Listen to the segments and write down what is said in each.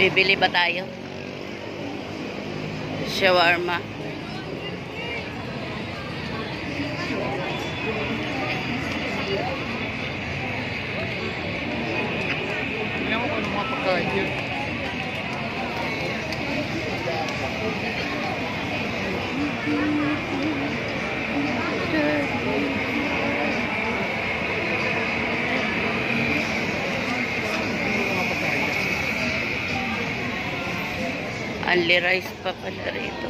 Bibili ba tayo? Shawarma. Mo kung ano mga Only rice pa pala rito.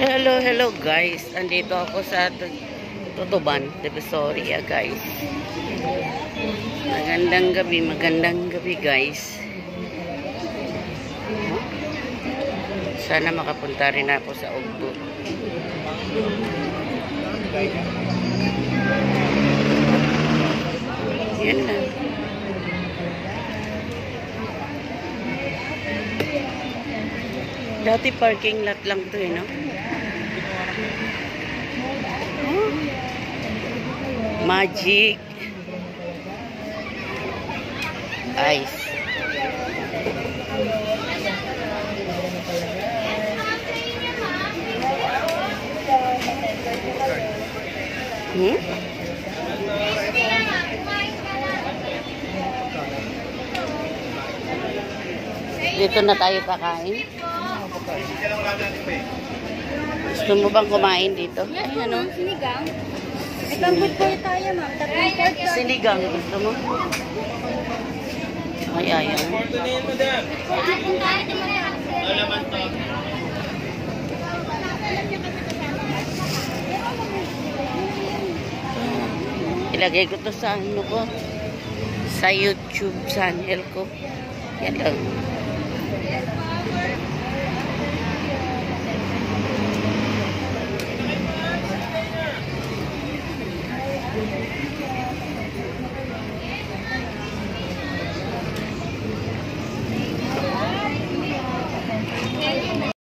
Hello, hello guys. Andito ako sa Tu- Tutuban, Divisoria guys. Magandang gabi, magandang gabi guys. Sana makapunta rin ako sa Ugbo. Yan lang. Dati parking lot lang to eh, no? Oh. Magic. Ice. Hmm? Dito na tayo kakain. Gusto mo bang kumain dito? Ay, ano? Sinigang. Ito ang food court tayo, ma'am. Tatlong pork chop. Sinigang. Gusto mo? Ay, ayaw. Ilagay ko to sa ano ko. Sa YouTube channel ko. Yan lang.